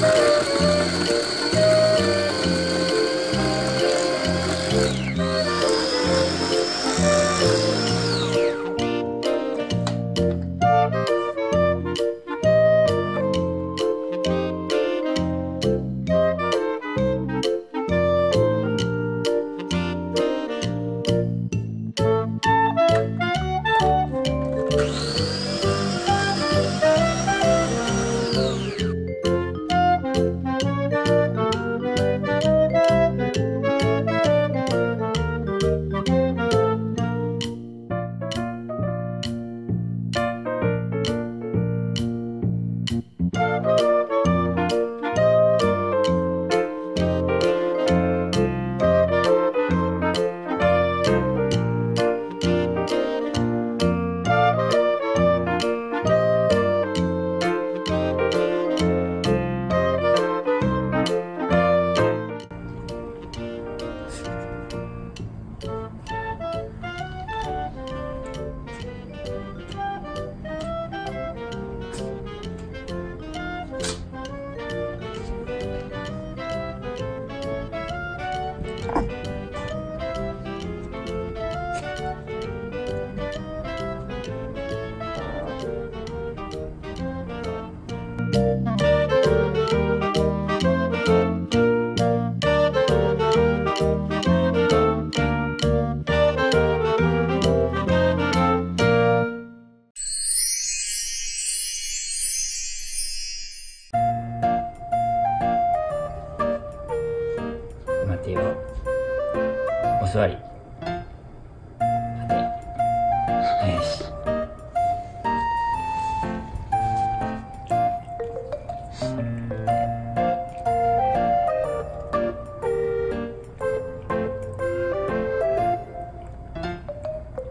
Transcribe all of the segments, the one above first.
待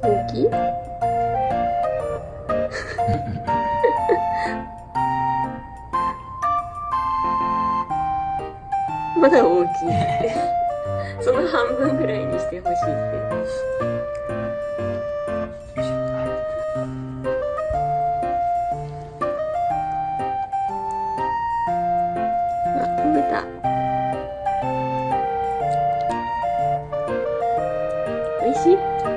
大きいまだ大きい。ってその半分ぐらいにしてほしいって。あ食べた。おいしい？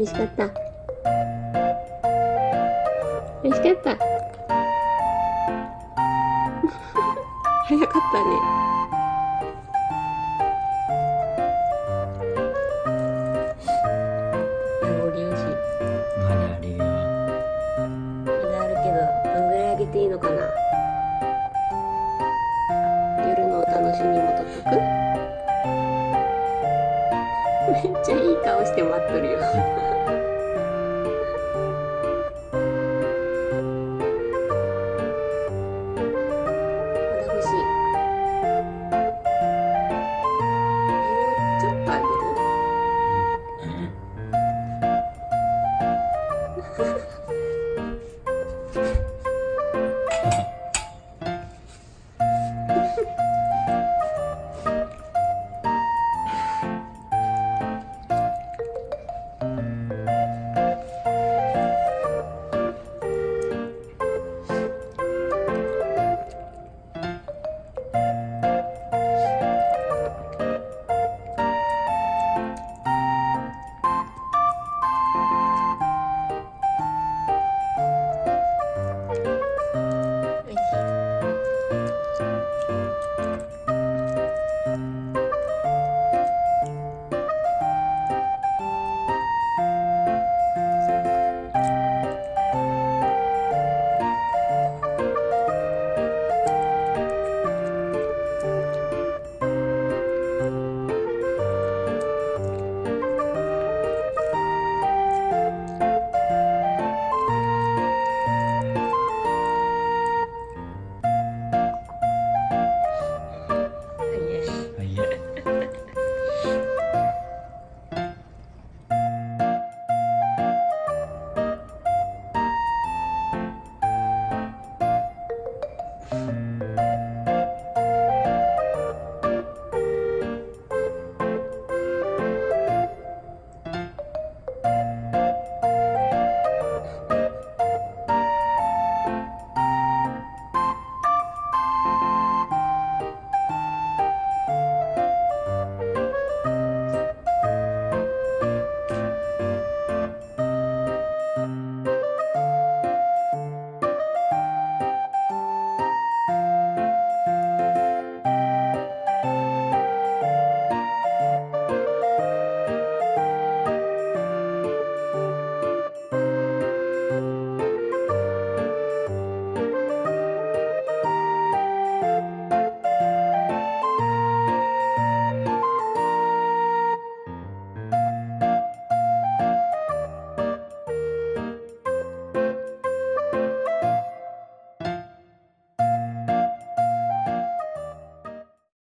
美味しかった。美味しかった。早かったね。めっちゃいい顔して待っとるよ。